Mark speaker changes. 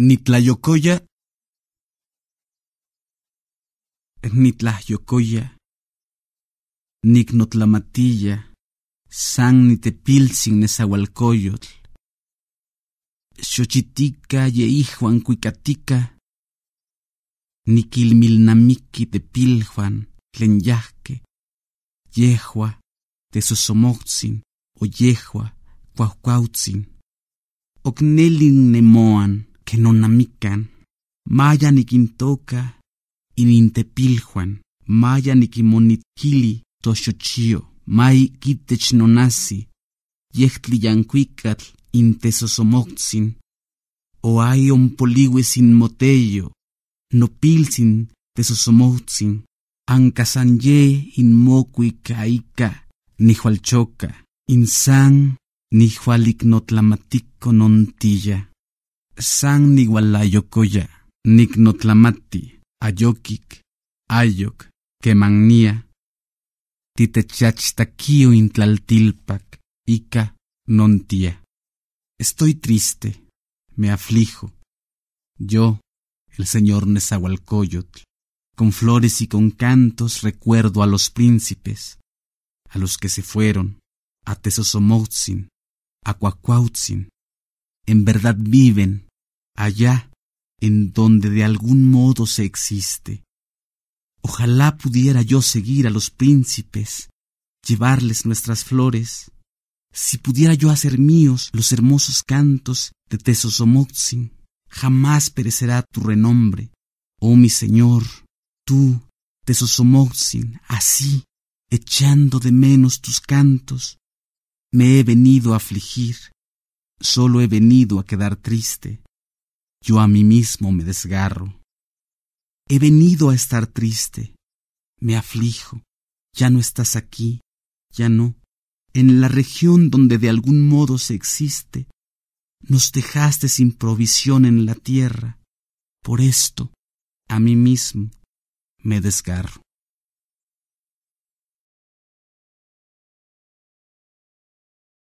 Speaker 1: Nitlayocoya, Nitlayocoya, Nicnotlamatilla, San nitepilsin nezahualcoyotl, Xochitica yeijuan cuicatica, Niquilmilnamiki tepiljuan tlen yahque, yehua tesosomotzin o yehua cuaucuautzin, ocnelin nemoan que nonamican, maya niquintoca inintepiljuan, maya niquimonitkili toxochio, mai quitech nonasi, yehtli yancuicatl intesosomotzin, o ay ompoliwe sin motello, nopilsin tesosomotzin, ancasanye in mocui caica, nihualchoca, insan nihualicnotlamatico nontilla, san nigualayocoya, nicnotlamati, ayoquic, ayoc, quemagnia, titechachtaquio intlaltilpac, ica nontia. Estoy triste, me aflijo. Yo, el señor Nezahualcóyotl, con flores y con cantos recuerdo a los príncipes, a los que se fueron, a Tesosomotzin, a Cuacuautzin. En verdad viven allá en donde de algún modo se existe. Ojalá pudiera yo seguir a los príncipes, llevarles nuestras flores, si pudiera yo hacer míos los hermosos cantos de Tesosomotzin, jamás perecerá tu renombre. Oh mi Señor, tú, Tesosomotzin, así, echando de menos tus cantos, me he venido a afligir, solo he venido a quedar triste. Yo a mí mismo me desgarro. He venido a estar triste, me aflijo, ya no estás aquí, ya no, en la región donde de algún modo se existe, nos dejaste sin provisión en la tierra, por esto, a mí mismo, me desgarro.